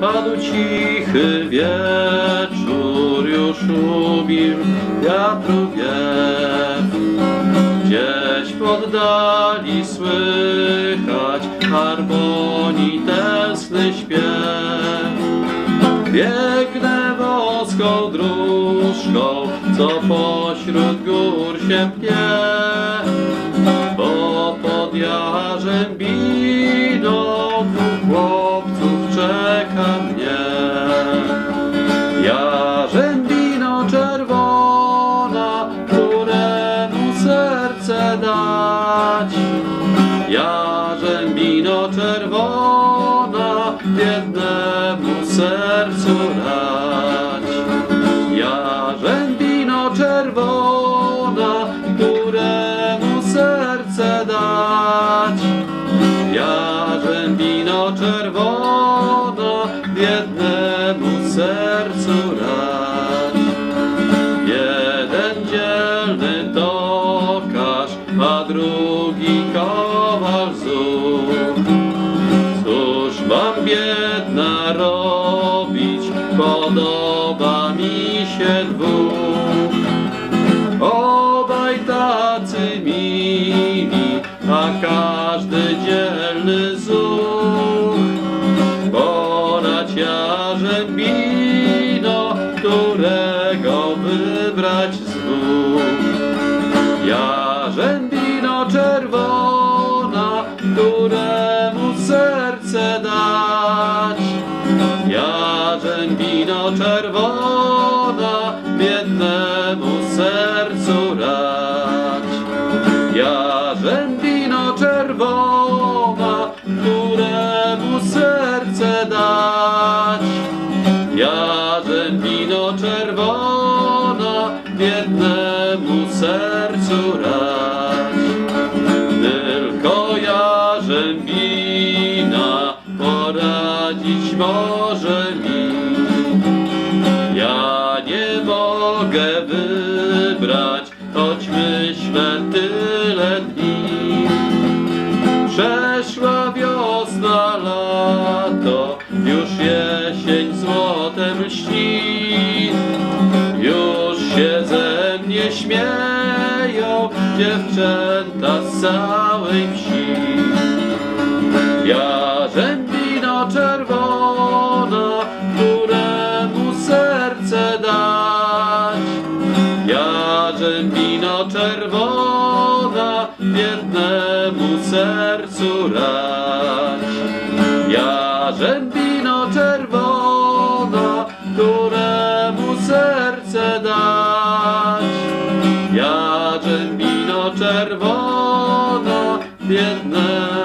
Zapadł cichy wieczór, już ubił wiatru. Gdzieś w oddali słychać harmonii tęskny śpiew. Biegnę wąską dróżką, co pośród gór się pnie, czerwona, któremu serce dać. Jarzębino czerwona, biednemu sercu rać. Drugi kowal zuch. Cóż mam biedna robić, podoba mi się dwóch. Obaj tacy mili, a każdy dzielny zuch. Porać jarzębino, którego wybrać z dwóch. Czerwona, biednemu sercu rać. Jarzębino czerwona, któremu serce dać. Jarzębino czerwona, biednemu sercu rać. Tylko jarzębina poradzić może mi. Choć myślę tyle dni. Przeszła wiosna, lato, już jesień złotem śni. Już się ze mnie śmieją dziewczęta z całej wsi. Jarzębino biednemu sercu rać. Jarzębino czerwona, któremu serce dać. Jarzębino czerwona, biednemu